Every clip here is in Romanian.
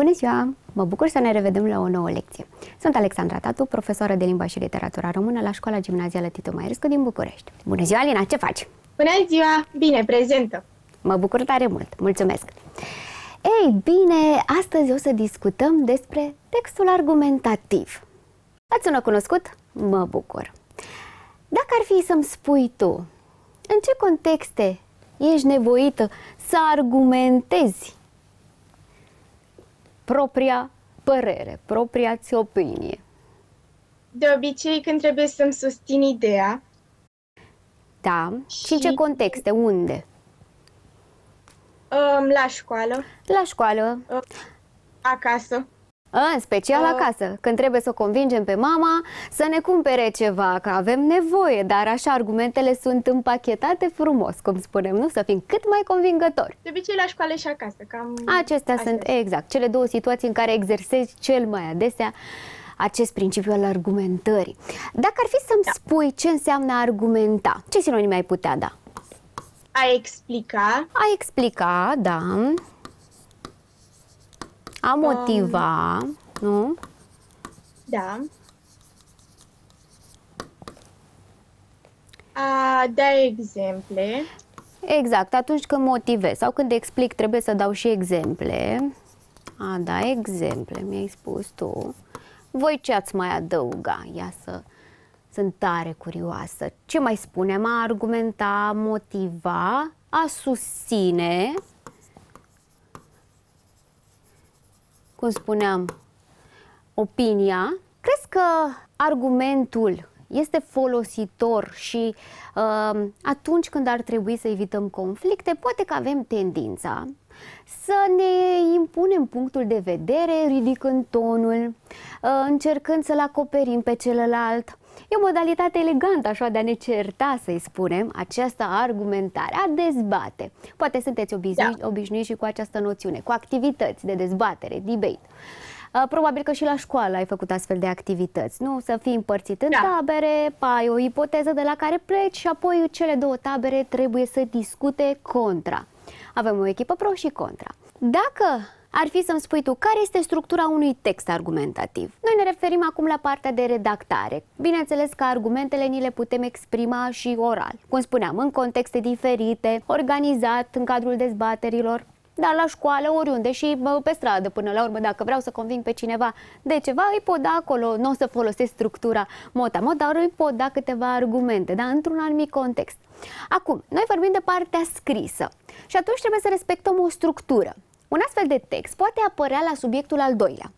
Bună ziua! Mă bucur să ne revedem la o nouă lecție. Sunt Alexandra Tatu, profesoară de limba și literatura română la Școala Gimnazială Titu Maierescu din București. Bună ziua, Alina! Ce faci? Bună ziua! Bine, prezentă! Mă bucur tare mult! Mulțumesc! Ei bine, astăzi o să discutăm despre textul argumentativ. Ați sună cunoscut? Mă bucur! Dacă ar fi să-mi spui tu, în ce contexte ești nevoită să argumentezi propria părere, propria ți opinie? De obicei, când trebuie să-mi susțin ideea. Da. Și, și în ce contexte? Unde? Um, la școală. La școală. Um, acasă. În special uh, acasă, când trebuie să o convingem pe mama să ne cumpere ceva, că avem nevoie, dar așa argumentele sunt împachetate frumos, cum spunem, nu? Să fim cât mai convingători. De obicei la școală și acasă, cam... Acestea astea. sunt, exact, cele două situații în care exersezi cel mai adesea acest principiu al argumentării. Dacă ar fi să-mi da. spui ce înseamnă argumenta, ce sinonime ai putea da? A explica. A explica, da. A motiva, um, nu? Da. A da exemple. Exact, atunci când motivez sau când explic trebuie să dau și exemple. A da exemple, mi-ai spus tu. Voi ce ați mai adăuga? Ia să... Sunt tare curioasă. Ce mai spunem? A argumenta, a motiva, a susține, cum spuneam, opinia, crezi că argumentul este folositor și uh, atunci când ar trebui să evităm conflicte, poate că avem tendința să ne impunem punctul de vedere ridicând tonul, uh, încercând să-l acoperim pe celălalt. E o modalitate elegantă așa de a ne certa, să-i spunem, această argumentare, a dezbate. Poate sunteți obișnuiți, da. obișnuiți și cu această noțiune, cu activități de dezbatere, debate. Uh, probabil că și la școală ai făcut astfel de activități, nu? Să fii împărțit în da. tabere, ai o ipoteză de la care pleci și apoi cele două tabere trebuie să discute contra. Avem o echipă pro și contra. Dacă ar fi să-mi spui tu care este structura unui text argumentativ. Noi ne referim acum la partea de redactare. Bineînțeles că argumentele ni le putem exprima și oral. Cum spuneam, în contexte diferite, organizat în cadrul dezbaterilor, dar la școală, oriunde și bă, pe stradă până la urmă, dacă vreau să conving pe cineva de ceva, îi pot da acolo, nu o să folosesc structura mot dar îi pot da câteva argumente, dar într-un anumit context. Acum, noi vorbim de partea scrisă și atunci trebuie să respectăm o structură. Un astfel de text poate apărea la subiectul al doilea,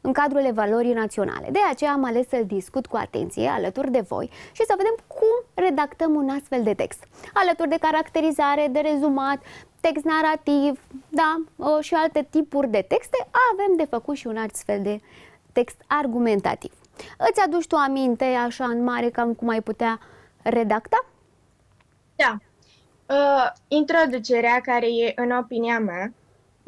în cadrul evaluării naționale. De aceea am ales să-l discut cu atenție alături de voi și să vedem cum redactăm un astfel de text. Alături de caracterizare, de rezumat, text narrativ, da, și alte tipuri de texte, avem de făcut și un astfel de text argumentativ. Îți aduci tu aminte, așa în mare, cam cum ai putea redacta? Da. Uh, introducerea, care e, în opinia mea,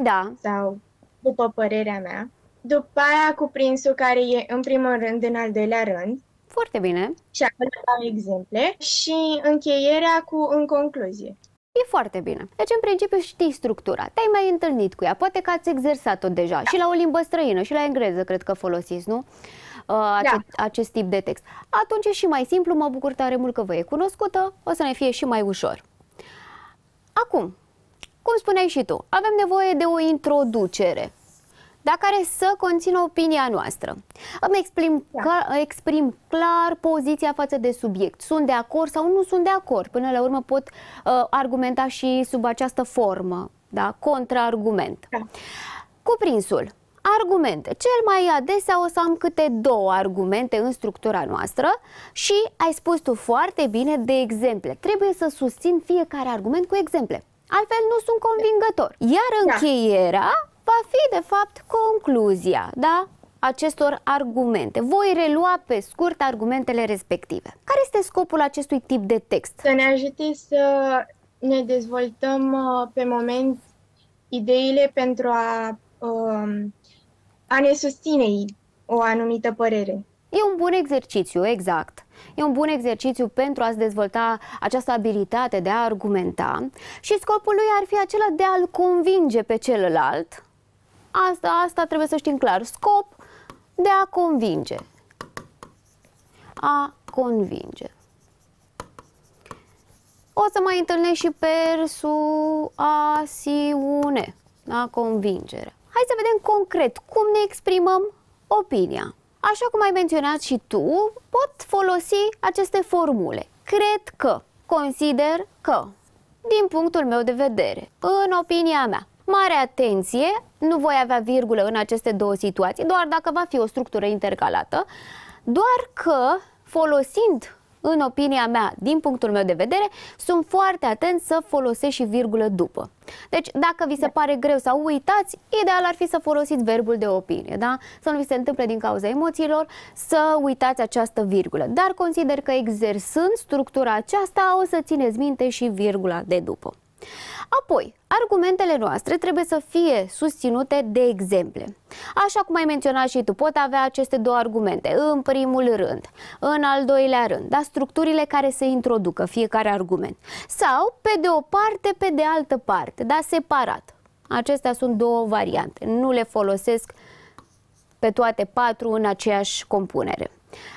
da. Sau după părerea mea. După aia cuprinsul care e în primul rând, în al doilea rând. Foarte bine. Și acolo dau exemple. Și încheierea cu în concluzie. E foarte bine. Deci, în principiu, știi structura. Te-ai mai întâlnit cu ea. Poate că ați exersat-o deja. Da. Și la o limbă străină, și la engleză, cred că folosiți, nu? Uh, acest, da. acest tip de text. Atunci e și mai simplu, mă bucur tare mult că vă e cunoscută, o să ne fie și mai ușor. Acum, cum spuneai și tu, avem nevoie de o introducere dar care să conțină opinia noastră. Îmi exprim, da. ca, exprim clar poziția față de subiect. Sunt de acord sau nu sunt de acord. Până la urmă pot uh, argumenta și sub această formă, da? contraargument. Da. Cuprinsul. Argumente. Cel mai adesea o să am câte două argumente în structura noastră și ai spus tu foarte bine de exemple. Trebuie să susțin fiecare argument cu exemple. Altfel nu sunt convingător. Iar da. încheierea va fi, de fapt, concluzia, da? acestor argumente. Voi relua pe scurt argumentele respective. Care este scopul acestui tip de text? Să ne ajute să ne dezvoltăm uh, pe moment ideile pentru a, um, a ne susține o anumită părere. E un bun exercițiu, exact. E un bun exercițiu pentru a-ți dezvolta această abilitate de a argumenta și scopul lui ar fi acela de a-l convinge pe celălalt Asta, asta trebuie să știm clar. Scop de a convinge. A convinge. O să mai întâlnești și persuasiune, da? convingere. Hai să vedem concret cum ne exprimăm opinia. Așa cum ai menționat și tu, pot folosi aceste formule. Cred că, consider că, din punctul meu de vedere, în opinia mea. Mare atenție, nu voi avea virgulă în aceste două situații, doar dacă va fi o structură intercalată, doar că folosind în opinia mea, din punctul meu de vedere, sunt foarte atent să folosesc și virgulă după. Deci, dacă vi se da. pare greu sau uitați, ideal ar fi să folosiți verbul de opinie, da? Să nu vi se întâmple din cauza emoțiilor să uitați această virgulă. Dar consider că exersând structura aceasta o să țineți minte și virgula de după. Apoi, argumentele noastre trebuie să fie susținute de exemple. Așa cum ai menționat și tu, pot avea aceste două argumente, în primul rând, în al doilea rând, dar structurile care se introducă fiecare argument. Sau pe de o parte, pe de altă parte, dar separat. Acestea sunt două variante, nu le folosesc pe toate patru în aceeași compunere.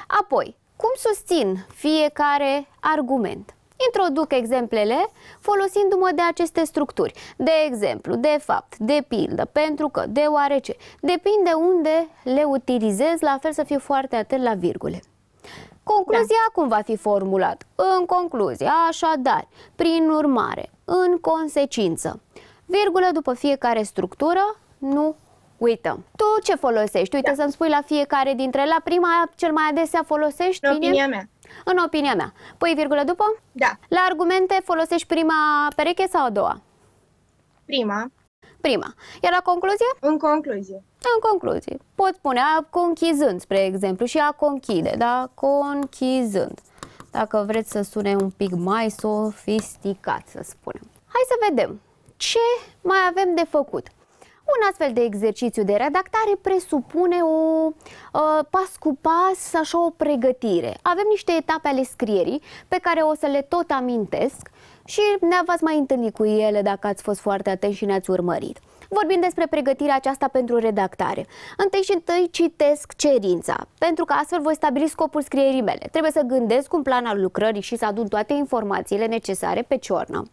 Apoi, cum susțin fiecare argument? Introduc exemplele folosindu-mă de aceste structuri. De exemplu, de fapt, de pildă, pentru că, deoarece. Depinde unde le utilizez, la fel să fiu foarte atent la virgule. Concluzia da. cum va fi formulat? În concluzie, așadar, prin urmare, în consecință. Virgulă după fiecare structură, nu uităm. Tu ce folosești? Uite da. să-mi spui la fiecare dintre la prima cel mai adesea folosești? În opinia mea. În opinia mea. Păi virgulă după? Da. La argumente folosești prima pereche sau a doua? Prima. Prima. Iar la concluzie? În concluzie. În concluzie. Pot spune a conchizând, spre exemplu, și a conchide, da? Conchizând. Dacă vreți să sune un pic mai sofisticat, să spunem. Hai să vedem ce mai avem de făcut. Un astfel de exercițiu de redactare presupune o uh, pas cu pas, așa o pregătire. Avem niște etape ale scrierii pe care o să le tot amintesc și ne-ați mai întâlnit cu ele dacă ați fost foarte atenți și ne-ați urmărit. Vorbim despre pregătirea aceasta pentru redactare. Întâi și întâi citesc cerința, pentru că astfel voi stabili scopul scrierii mele. Trebuie să gândesc un plan al lucrării și să adun toate informațiile necesare pe ciornă.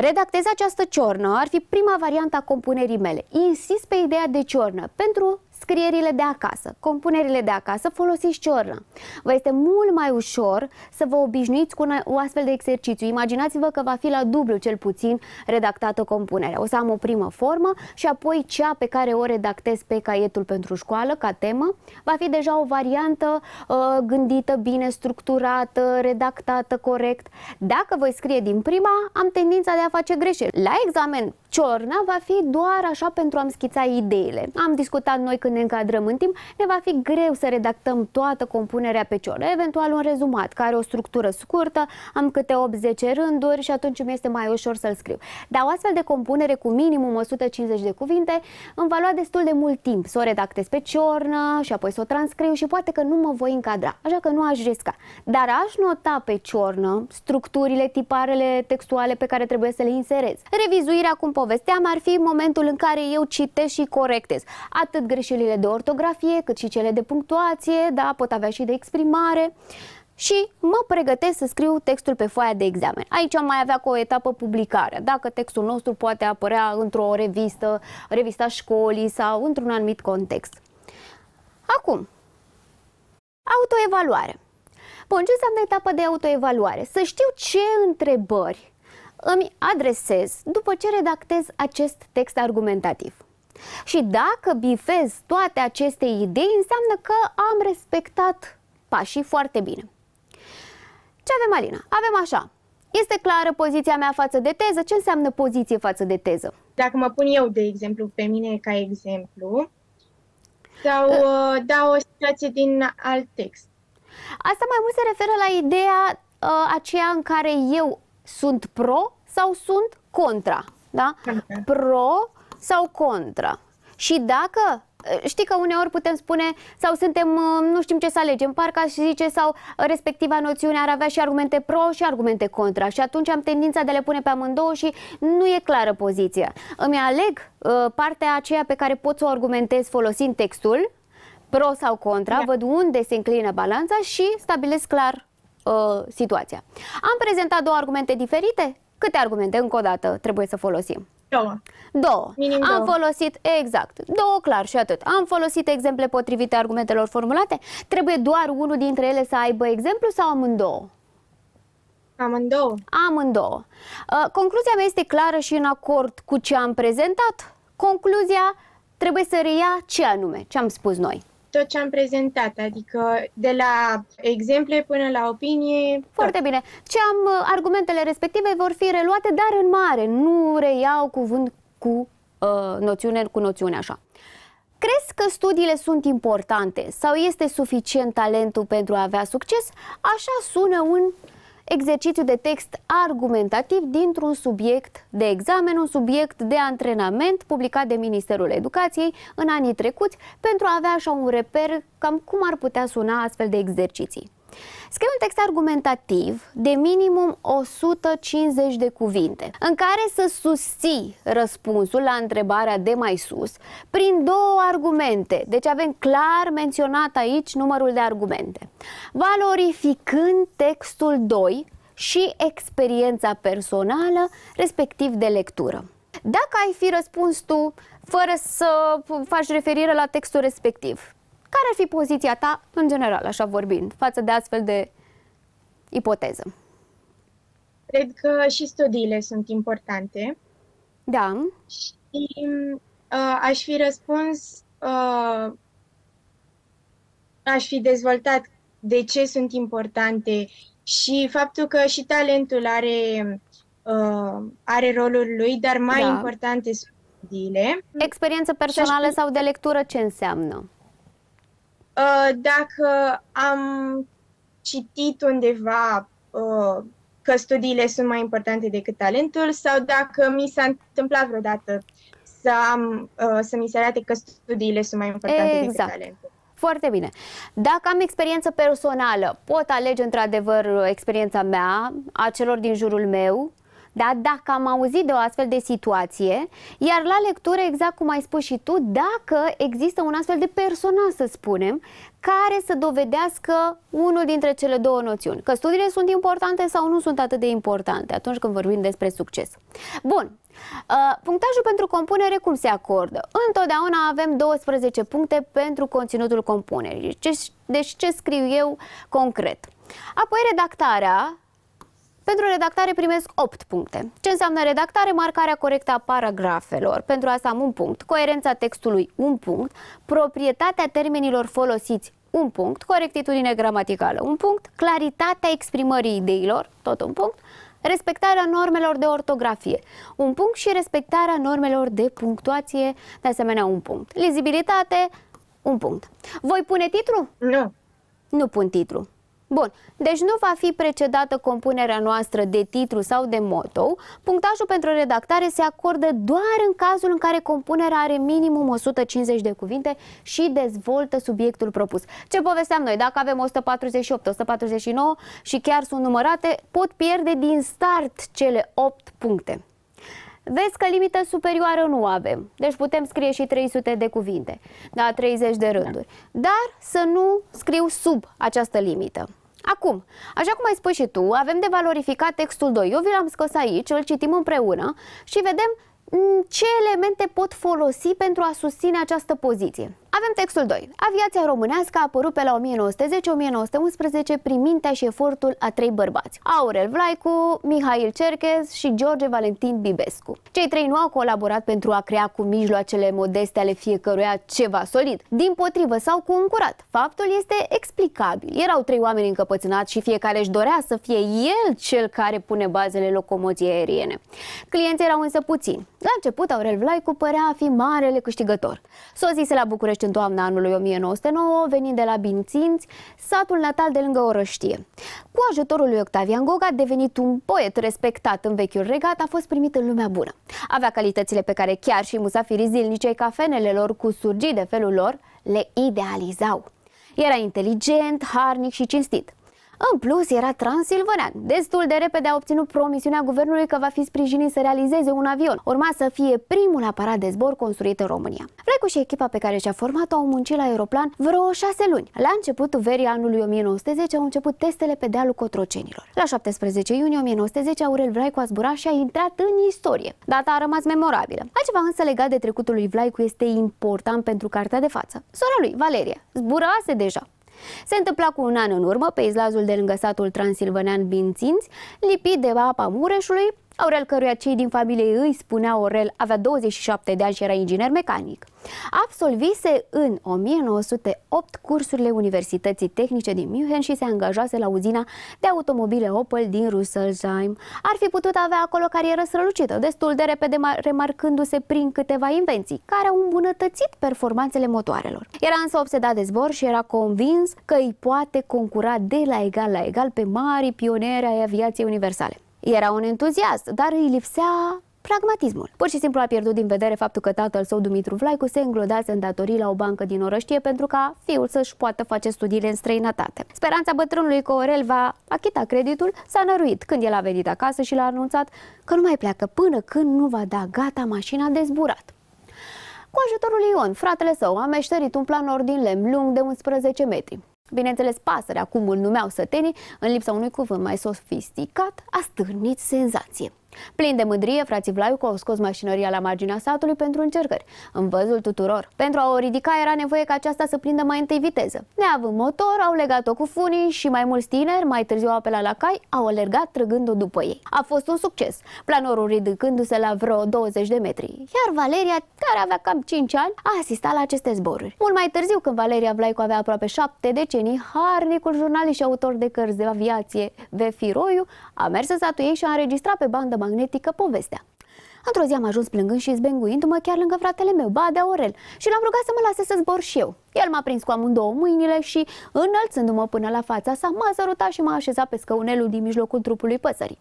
Redactez această ciornă ar fi prima variantă a compunerii mele. Insist pe ideea de ciornă pentru scrierile de acasă, compunerile de acasă, folosiți ciornă. Vă este mult mai ușor să vă obișnuiți cu un astfel de exercițiu. Imaginați-vă că va fi la dublu cel puțin redactată compunerea. O să am o primă formă și apoi cea pe care o redactez pe caietul pentru școală ca temă va fi deja o variantă uh, gândită bine, structurată, redactată corect. Dacă voi scrie din prima, am tendința de a face greșeli. La examen, ciorna va fi doar așa pentru a-mi schița ideile. Am discutat noi când ne încadrăm în timp, ne va fi greu să redactăm toată compunerea pe ciornă, eventual un rezumat care are o structură scurtă, am câte 8-10 rânduri și atunci mi este mai ușor să-l scriu. Dar o astfel de compunere cu minimum 150 de cuvinte îmi va lua destul de mult timp să o redactez pe ciornă și apoi să o transcriu și poate că nu mă voi încadra, așa că nu aș risca. Dar aș nota pe ciornă structurile, tiparele textuale pe care trebuie să le inserez. Revizuirea, cum povesteam, ar fi momentul în care eu citesc și corectez atât greșelile greșelile de ortografie, cât și cele de punctuație, da, pot avea și de exprimare și mă pregătesc să scriu textul pe foaia de examen. Aici am mai avea cu o etapă publicare. Dacă textul nostru poate apărea într-o revistă, revista școlii sau într-un anumit context. Acum, autoevaluare. Bun, ce înseamnă etapa de autoevaluare? Să știu ce întrebări îmi adresez după ce redactez acest text argumentativ. Și dacă bifez toate aceste idei, înseamnă că am respectat pașii foarte bine. Ce avem, Alina? Avem așa. Este clară poziția mea față de teză? Ce înseamnă poziție față de teză? Dacă mă pun eu, de exemplu, pe mine ca exemplu, sau uh, dau o situație din alt text. Asta mai mult se referă la ideea uh, aceea în care eu sunt pro sau sunt contra. Da? Okay. Pro sau contra. Și dacă știi că uneori putem spune sau suntem, uh, nu știm ce să alegem, parcă aș zice sau respectiva noțiune ar avea și argumente pro și argumente contra și atunci am tendința de a le pune pe amândouă și nu e clară poziția. Îmi aleg uh, partea aceea pe care pot să o argumentez folosind textul, pro sau contra, da. văd unde se înclină balanța și stabilesc clar uh, situația. Am prezentat două argumente diferite? Câte argumente, încă o dată, trebuie să folosim? Două. Două. Minim Am două. folosit, exact, două clar și atât. Am folosit exemple potrivite argumentelor formulate? Trebuie doar unul dintre ele să aibă exemplu sau amândouă? Amândouă. Amândouă. Uh, concluzia mea este clară și în acord cu ce am prezentat. Concluzia trebuie să reia ce anume, ce am spus noi. Tot ce am prezentat, adică de la exemple până la opinie. Foarte bine. Ce am, uh, argumentele respective vor fi reluate, dar în mare. Nu reiau cuvânt cu uh, noțiune cu noțiune așa. Crezi că studiile sunt importante sau este suficient talentul pentru a avea succes? Așa sună un exercițiu de text argumentativ dintr-un subiect de examen, un subiect de antrenament publicat de Ministerul Educației în anii trecuți pentru a avea așa un reper cam cum ar putea suna astfel de exerciții. Scrie un text argumentativ de minimum 150 de cuvinte, în care să susții răspunsul la întrebarea de mai sus prin două argumente. Deci avem clar menționat aici numărul de argumente. Valorificând textul 2 și experiența personală, respectiv de lectură. Dacă ai fi răspuns tu fără să faci referire la textul respectiv, care ar fi poziția ta, în general, așa vorbind, față de astfel de ipoteză? Cred că și studiile sunt importante. Da. Și uh, aș fi răspuns, uh, aș fi dezvoltat de ce sunt importante și faptul că și talentul are, uh, are rolul lui, dar mai Da. importante sunt studiile. Experiență personală Și-aș- sau de lectură, ce înseamnă? Uh, dacă am citit undeva uh, că studiile sunt mai importante decât talentul sau dacă mi s-a întâmplat vreodată să, am, uh, să mi se arate că studiile sunt mai importante Exact. decât talentul. Foarte bine. Dacă am experiență personală, pot alege într-adevăr experiența mea, a celor din jurul meu, da? dacă am auzit de o astfel de situație, iar la lectură, exact cum ai spus și tu, dacă există un astfel de personaj, să spunem, care să dovedească unul dintre cele două noțiuni. Că studiile sunt importante sau nu sunt atât de importante atunci când vorbim despre succes. Bun. Uh, punctajul pentru compunere cum se acordă? Întotdeauna avem 12 puncte pentru conținutul compunerii. Ce, deci ce scriu eu concret? Apoi redactarea. Pentru redactare primesc 8 puncte. Ce înseamnă redactare? Marcarea corectă a paragrafelor. Pentru asta am un punct. Coerența textului, un punct. Proprietatea termenilor folosiți, un punct. Corectitudine gramaticală, un punct. Claritatea exprimării ideilor, tot un punct respectarea normelor de ortografie, un punct și respectarea normelor de punctuație, de asemenea un punct. Lizibilitate, un punct. Voi pune titlu? Nu. Nu pun titlu. Bun, deci nu va fi precedată compunerea noastră de titlu sau de moto. Punctajul pentru redactare se acordă doar în cazul în care compunerea are minimum 150 de cuvinte și dezvoltă subiectul propus. Ce povesteam noi? Dacă avem 148, 149 și chiar sunt numărate, pot pierde din start cele 8 puncte. Vezi că limită superioară nu avem, deci putem scrie și 300 de cuvinte, da, 30 de rânduri, dar să nu scriu sub această limită. Acum, așa cum ai spus și tu, avem de valorificat textul 2. Eu vi l-am scos aici, îl citim împreună și vedem mm, ce elemente pot folosi pentru a susține această poziție. Avem textul 2. Aviația românească a apărut pe la 1910-1911 prin mintea și efortul a trei bărbați. Aurel Vlaicu, Mihail Cerchez și George Valentin Bibescu. Cei trei nu au colaborat pentru a crea cu mijloacele modeste ale fiecăruia ceva solid. Din potrivă, s-au concurat. Faptul este explicabil. Erau trei oameni încăpățânați și fiecare își dorea să fie el cel care pune bazele locomoției aeriene. Clienții erau însă puțini. La început, Aurel Vlaicu părea a fi marele câștigător. Sosise la București în toamna anului 1909, venind de la Binținți, satul natal de lângă Orăștie. Cu ajutorul lui Octavian Goga, a devenit un poet respectat în vechiul regat, a fost primit în lumea bună. Avea calitățile pe care chiar și musafirii zilnici ai cafenelelor cu surgii de felul lor le idealizau. Era inteligent, harnic și cinstit. În plus, era transilvanean. Destul de repede a obținut promisiunea guvernului că va fi sprijinit să realizeze un avion. Urma să fie primul aparat de zbor construit în România. Flecu și echipa pe care și-a format-o au muncit la aeroplan vreo șase luni. La începutul verii anului 1910 au început testele pe dealul Cotrocenilor. La 17 iunie 1910, Aurel Vlaicu a zburat și a intrat în istorie. Data a rămas memorabilă. Altceva însă legat de trecutul lui Vlaicu este important pentru cartea de față. Sora lui, Valeria, zburase deja. Se întâmpla cu un an în urmă pe izlazul de lângă satul transilvanean Binținți, lipit de apa Mureșului, Aurel, căruia cei din familie îi spunea Aurel, avea 27 de ani și era inginer mecanic. Absolvise în 1908 cursurile Universității Tehnice din München și se angajase la uzina de automobile Opel din Rüsselsheim. Ar fi putut avea acolo carieră strălucită, destul de repede remarcându-se prin câteva invenții, care au îmbunătățit performanțele motoarelor. Era însă obsedat de zbor și era convins că îi poate concura de la egal la egal pe mari pionieri ai aviației universale. Era un entuziast, dar îi lipsea pragmatismul. Pur și simplu a pierdut din vedere faptul că tatăl său, Dumitru Vlaicu, se înglodase în datorii la o bancă din Orăștie pentru ca fiul să-și poată face studiile în străinătate. Speranța bătrânului că Orel va achita creditul s-a năruit când el a venit acasă și l-a anunțat că nu mai pleacă până când nu va da gata mașina de zburat. Cu ajutorul lui Ion, fratele său a meșterit un planor din lemn lung de 11 metri. Bineînțeles, pasărea, cum îl numeau sătenii, în lipsa unui cuvânt mai sofisticat, a stârnit senzație. Plin de mândrie, frații Vlaiu au scos mașinăria la marginea satului pentru încercări, în văzul tuturor. Pentru a o ridica era nevoie ca aceasta să prindă mai întâi viteză. Neavând motor, au legat-o cu funii și mai mulți tineri, mai târziu apelat la cai, au alergat trăgând-o după ei. A fost un succes, planorul ridicându-se la vreo 20 de metri, iar Valeria, care avea cam 5 ani, a asistat la aceste zboruri. Mult mai târziu, când Valeria Vlaicu avea aproape 7 decenii, harnicul jurnalist și autor de cărți de aviație, V. Roiu, a mers în satul ei și a înregistrat pe bandă magnetică povestea. Într-o zi am ajuns plângând și zbenguindu-mă chiar lângă fratele meu, Badea Orel, și l-am rugat să mă lase să zbor și eu. El m-a prins cu amândouă mâinile și, înălțându-mă până la fața sa, m-a sărutat și m-a așezat pe scăunelul din mijlocul trupului păsării.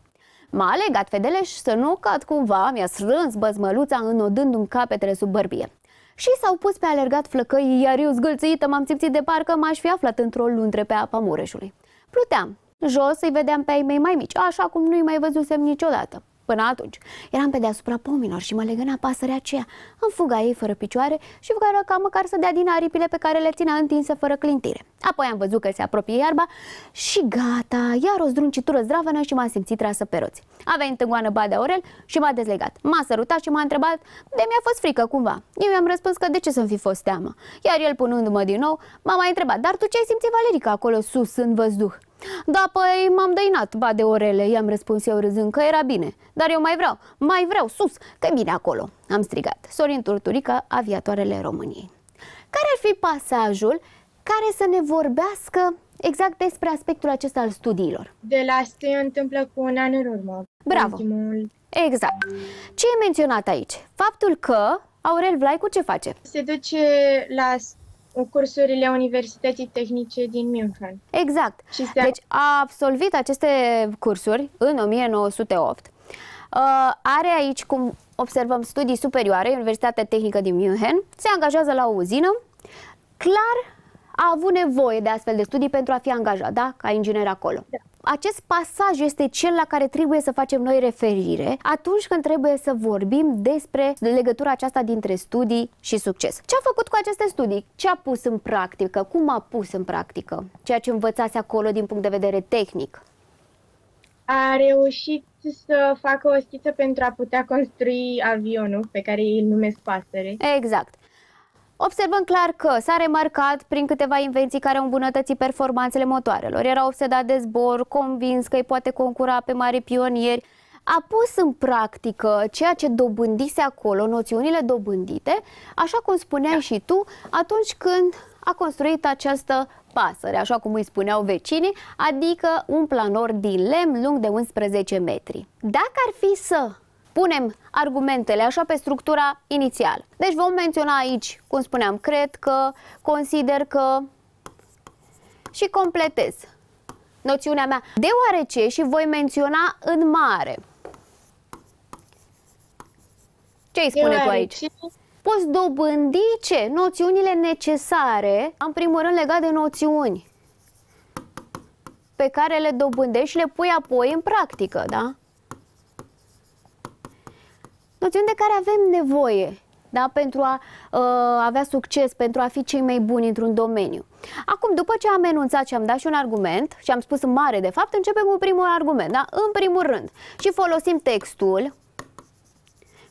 M-a legat fedeleș să nu cad cumva, mi-a strâns băzmăluța înodându-mi capetele sub bărbie. Și s-au pus pe alergat flăcăii, iar eu zgâlțuită m-am simțit de parcă m-aș fi aflat într-o lundre pe apa Mureșului. Pluteam, Jos îi vedeam pe ai mei mai mici, așa cum nu-i mai văzusem niciodată. Până atunci, eram pe deasupra pomilor și mă legăna pasărea aceea, în fuga ei fără picioare și fără ca măcar să dea din aripile pe care le ținea întinse fără clintire. Apoi am văzut că se apropie iarba și gata, iar o zdruncitură zdravănă și m-a simțit trasă pe roți. A venit în goană Badea Orel și m-a dezlegat. M-a sărutat și m-a întrebat de mi-a fost frică cumva. Eu i-am răspuns că de ce să-mi fi fost teamă. Iar el punându-mă din nou, m-a mai întrebat, dar tu ce ai simțit, Valerica, acolo sus, în văzduh? Da, păi m-am dăinat, ba de orele, i-am răspuns eu râzând că era bine. Dar eu mai vreau, mai vreau, sus, că bine acolo, am strigat. Sorin Turturică, aviatoarele României. Care ar fi pasajul care să ne vorbească exact despre aspectul acesta al studiilor? De la asta se întâmplă cu un an în urmă. Bravo! Ultimul... Exact. Ce e menționat aici? Faptul că Aurel Vlaicu ce face? Se duce la cursurile Universității Tehnice din München. Exact. Și se... Deci a absolvit aceste cursuri în 1908. Uh, are aici, cum observăm, studii superioare, Universitatea Tehnică din München, se angajează la o uzină, clar a avut nevoie de astfel de studii pentru a fi angajat, da? Ca inginer acolo. Da acest pasaj este cel la care trebuie să facem noi referire atunci când trebuie să vorbim despre legătura aceasta dintre studii și succes. Ce a făcut cu aceste studii? Ce a pus în practică? Cum a pus în practică ceea ce învățase acolo din punct de vedere tehnic? A reușit să facă o schiță pentru a putea construi avionul pe care îl numesc pasăre. Exact. Observăm clar că s-a remarcat prin câteva invenții care au îmbunătățit performanțele motoarelor. Era obsedat de zbor, convins că îi poate concura pe mari pionieri. A pus în practică ceea ce dobândise acolo, noțiunile dobândite, așa cum spuneai da. și tu, atunci când a construit această pasăre, așa cum îi spuneau vecinii, adică un planor din lemn lung de 11 metri. Dacă ar fi să punem argumentele așa pe structura inițială. Deci vom menționa aici, cum spuneam, cred că, consider că și completez noțiunea mea, deoarece și voi menționa în mare. Ce îi spune tu aici? Poți dobândi ce? Noțiunile necesare, în primul rând legat de noțiuni pe care le dobândești și le pui apoi în practică, da? Noțiuni de care avem nevoie da? pentru a uh, avea succes, pentru a fi cei mai buni într-un domeniu. Acum, după ce am enunțat și am dat și un argument și am spus în mare, de fapt, începem cu primul argument, da? în primul rând. Și folosim textul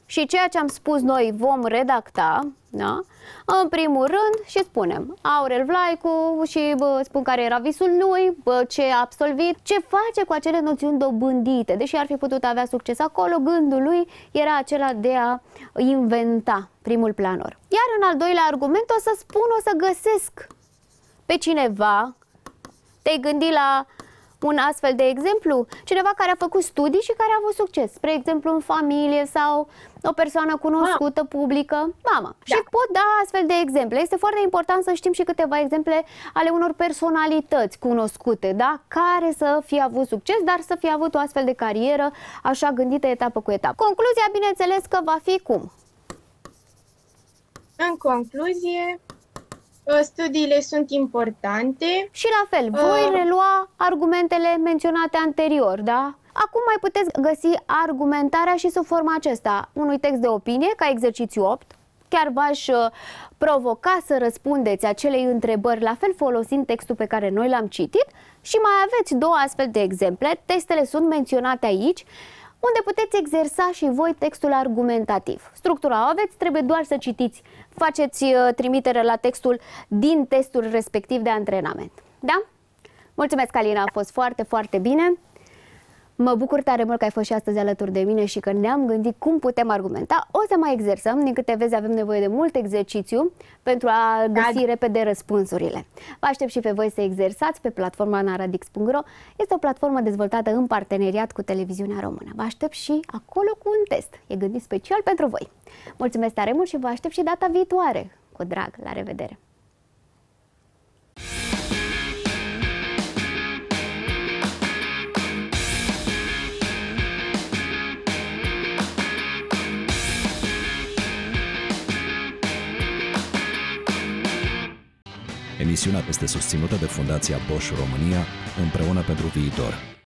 și ceea ce am spus noi vom redacta, da? În primul rând și spunem Aurel Vlaicu și bă, spun care era visul lui, bă, ce a absolvit, ce face cu acele noțiuni dobândite. Deși ar fi putut avea succes acolo, gândul lui era acela de a inventa primul planor. Iar în al doilea argument o să spun, o să găsesc pe cineva, te-ai gândit la un astfel de exemplu, cineva care a făcut studii și care a avut succes, spre exemplu în familie sau o persoană cunoscută, mama. publică, mama. Da. Și pot da astfel de exemple. Este foarte important să știm și câteva exemple ale unor personalități cunoscute, da? care să fie avut succes, dar să fie avut o astfel de carieră așa gândită etapă cu etapă. Concluzia, bineînțeles, că va fi cum? În concluzie, Uh, studiile sunt importante. Și la fel, voi uh... relua argumentele menționate anterior, da? Acum mai puteți găsi argumentarea și sub forma acesta unui text de opinie ca exercițiu 8. Chiar v-aș uh, provoca să răspundeți acelei întrebări, la fel folosind textul pe care noi l-am citit și mai aveți două astfel de exemple. Testele sunt menționate aici unde puteți exersa și voi textul argumentativ. Structura o aveți, trebuie doar să citiți. Faceți uh, trimitere la textul din testul respectiv de antrenament. Da? Mulțumesc, Alina, a fost foarte, foarte bine. Mă bucur tare mult că ai fost și astăzi alături de mine și că ne-am gândit cum putem argumenta. O să mai exersăm, din câte vezi avem nevoie de mult exercițiu pentru a găsi da. repede răspunsurile. Vă aștept și pe voi să exersați pe platforma naradix.ro. Este o platformă dezvoltată în parteneriat cu televiziunea română. Vă aștept și acolo cu un test. E gândit special pentru voi. Mulțumesc tare mult și vă aștept și data viitoare. Cu drag, la revedere! Emisiunea este susținută de Fundația Bosch România împreună pentru viitor.